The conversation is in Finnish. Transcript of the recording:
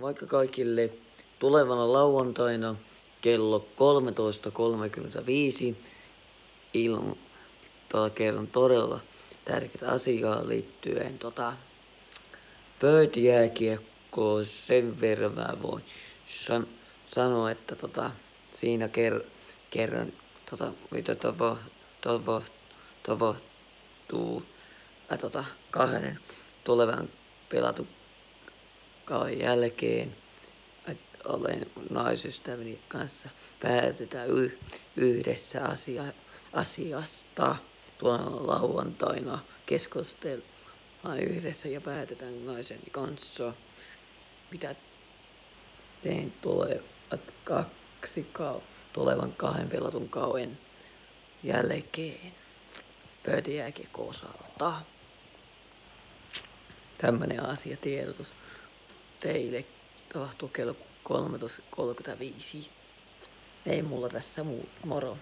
Vaikka kaikille tulevana lauantaina kello 13.35 ilma, tota, kerron todella tärkeää asiaa liittyen tota, pöytijääkiekkoon sen verran mä voin san, sanoa, että tota, siinä ker, kerran tota, mitä tapa, tapa, tapahtuu äh, tota, kahden tulevan pelatun kauden jälkeen, olen naisystäväni kanssa päätetään yh, yhdessä asia, asiasta. Tuolla lauantaina keskustellaan yhdessä ja päätetään naiseni kanssa, mitä teen tulevat kaksi kau- tulevan kahden pelatun kauden jälkeen. Pöytäjääkiekko osalta. Tämmönen asia tiedotus teille tapahtuu kello 13.35. Ei mulla tässä muu. Moro.